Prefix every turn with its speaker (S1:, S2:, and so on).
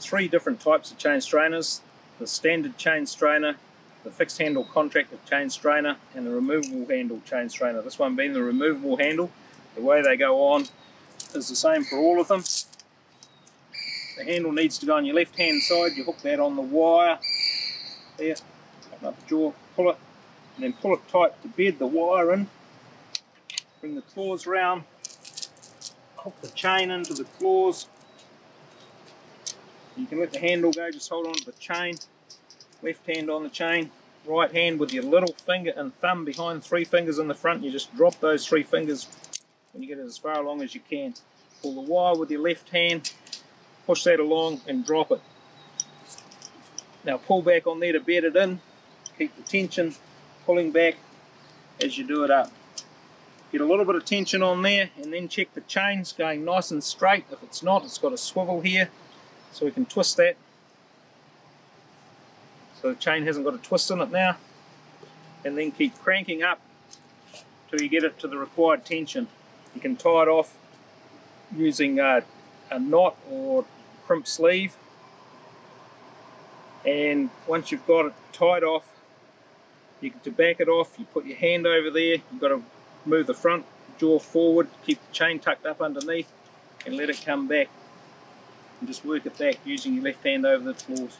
S1: three different types of chain strainers. The standard chain strainer, the fixed handle contractor chain strainer, and the removable handle chain strainer. This one being the removable handle. The way they go on is the same for all of them. The handle needs to go on your left hand side. You hook that on the wire there, open up the jaw, pull it, and then pull it tight to bed the wire in. Bring the claws round, hook the chain into the claws. You can let the handle go, just hold on to the chain. Left hand on the chain, right hand with your little finger and thumb behind three fingers in the front. You just drop those three fingers when you get it as far along as you can. Pull the wire with your left hand, push that along and drop it. Now pull back on there to bed it in, keep the tension pulling back as you do it up. Get a little bit of tension on there and then check the chains going nice and straight. If it's not, it's got a swivel here so we can twist that. So the chain hasn't got a twist in it now. And then keep cranking up till you get it to the required tension. You can tie it off using a, a knot or crimp sleeve and once you've got it tied off you can to back it off you put your hand over there you've got to move the front jaw forward keep the chain tucked up underneath and let it come back and just work it back using your left hand over the claws